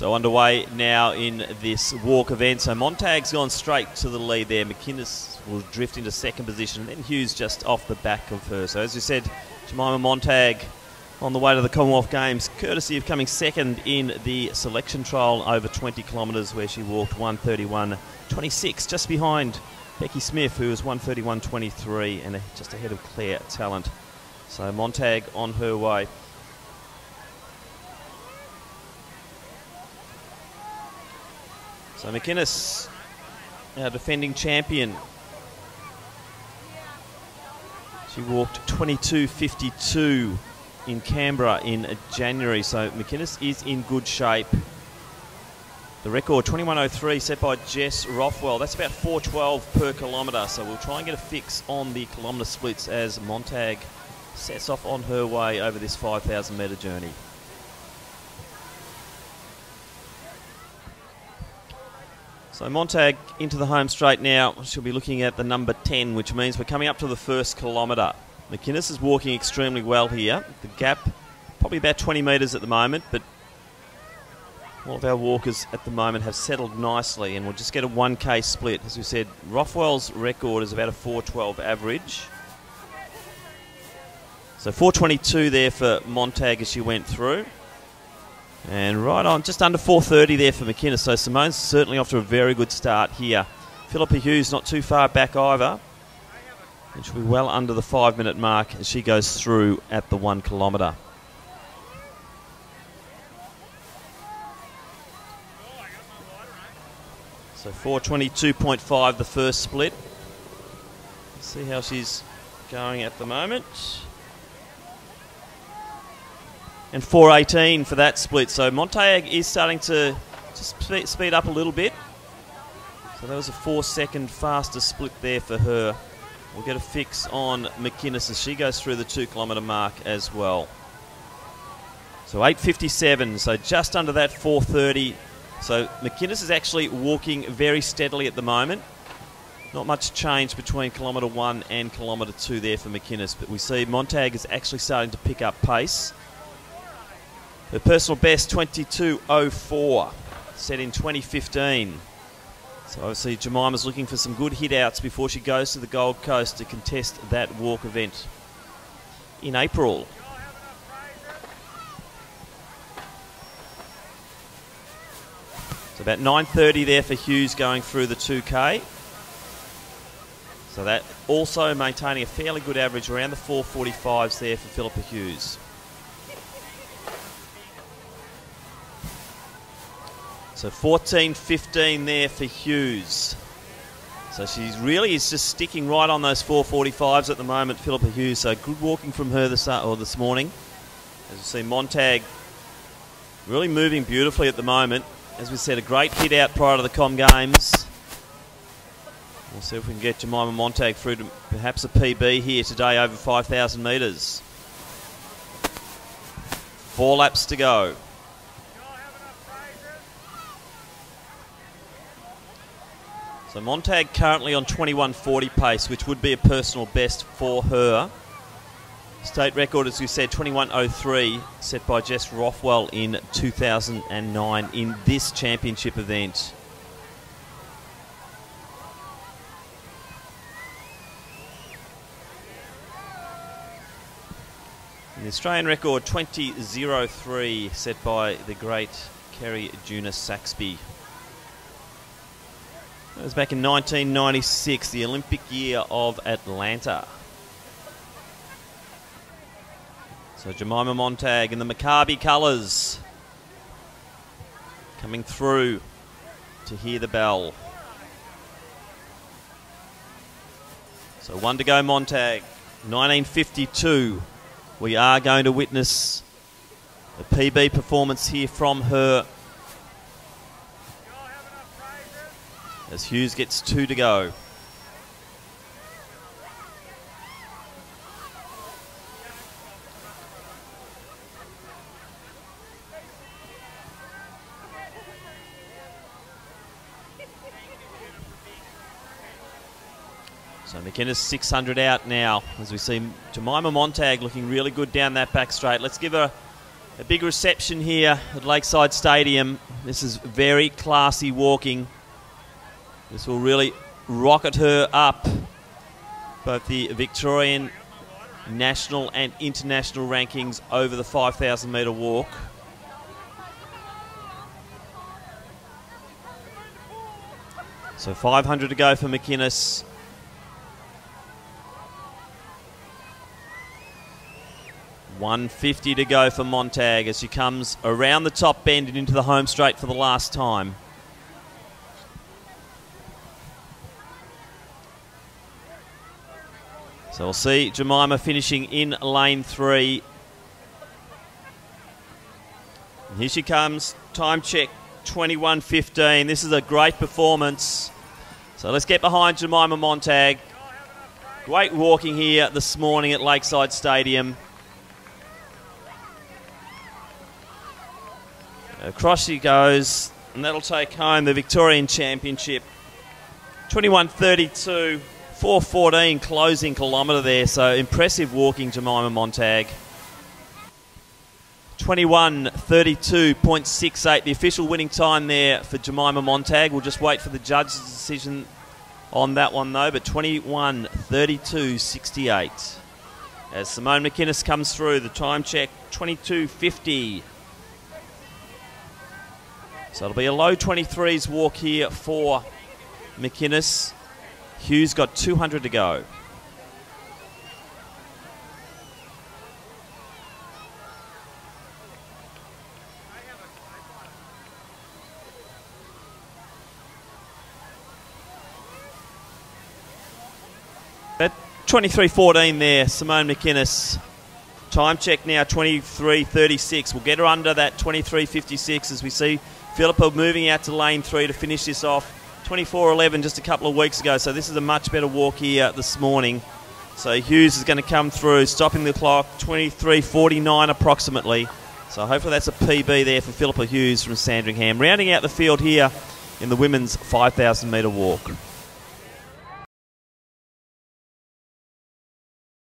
So underway now in this walk event. So Montag's gone straight to the lead there. McInnes will drift into second position. Then Huse just off the back of her. So as we said, Jemima Montag on the way to the Commonwealth Games, courtesy of coming second in the selection trial over 20 kilometres where she walked 131.26, just behind Beki Smith, who was 131.23 and just ahead of Claire Tallent. So Montag on her way. So McInnes, our defending champion. She walked 22.52 in Canberra in January, so McInnes is in good shape. The record 21.03 set by Jess Rothwell. That's about 4.12 per kilometre, so we'll try and get a fix on the kilometre splits as Montag sets off on her way over this 5,000 metre journey. So Montag into the home straight now. She'll be looking at the number 10, which means we're coming up to the first kilometre. McInnes is walking extremely well here. The gap probably about 20 metres at the moment, but all of our walkers at the moment have settled nicely, and we'll just get a 1k split. As we said, Rothwell's record is about a 412 average. So 422 there for Montag as she went through. And right on, just under 4.30 there for McInnes. So Simone's certainly off to a very good start here. Philippa Huse not too far back either. And she'll be well under the five minute mark as she goes through at the one kilometre. So 422.5 the first split. Let's see how she's going at the moment and 418 for that split. So Montag is starting to just speed up a little bit. So that was a four second faster split there for her. We'll get a fix on McInnes as she goes through the two kilometre mark as well. So 8.57, so just under that 4.30. So McInnes is actually walking very steadily at the moment. Not much change between kilometre one and kilometre two there for McInnes, but we see Montag is actually starting to pick up pace. Her personal best 22.04, set in 2015. So obviously Jemima's looking for some good hit outs before she goes to the Gold Coast to contest that walk event in April. So about 9.30 there for Huse going through the 2K. So that also maintaining a fairly good average around the 445s there for Philippa Huse. So 14 15 there for Huse. So she really is just sticking right on those 445s at the moment, Philippa Huse. So good walking from her this, uh, or this morning. As you see, Montag really moving beautifully at the moment. As we said, a great hit out prior to the Com Games. We'll see if we can get Jemima Montag through to perhaps a PB here today over 5,000 metres. Four laps to go. So Montag currently on 21.40 pace, which would be a personal best for her. State record, as we said, 21.03, set by Jess Rothwell in 2009 in this championship event. The Australian record 20.03, set by the great Kerry Junna Saxby. It was back in 1996, the Olympic year of Atlanta. So Jemima Montag in the Maccabi colours coming through to hear the bell. So one to go Montag, 1952. We are going to witness a PB performance here from her as Huse gets two to go. So McInnes 600 out now as we see Jemima Montag looking really good down that back straight. Let's give her A big reception here at Lakeside Stadium. This is very classy walking. This will really rocket her up both the Victorian national and international rankings over the 5,000 metre walk. So 500 to go for McInnes. One fifty to go for Montag as she comes around the top bend and into the home straight for the last time. So we'll see Jemima finishing in lane three. And here she comes. Time check 21.15. This is a great performance. So let's get behind Jemima Montag. Great walking here this morning at Lakeside Stadium. Across she goes, and that'll take home the Victorian Championship. 21.32. 4.14 closing kilometre there, so impressive walking Jemima Montag. 21.32.68, the official winning time there for Jemima Montag. We'll just wait for the judge's decision on that one though, but 21.32.68. As Simone McInnes comes through, the time check 22.50. So it'll be a low 23s walk here for McInnes. Huse got 200 to go. At 23.14 there, Simone McInnes. Time check now 23.36. We'll get her under that 23.56 as we see Philippa moving out to lane three to finish this off. 24.11 just a couple of weeks ago, so this is a much better walk here this morning. So Huse is going to come through, stopping the clock, 23.49 approximately. So hopefully that's a PB there for Philippa Huse from Sandringham. Rounding out the field here in the women's 5,000 metre walk.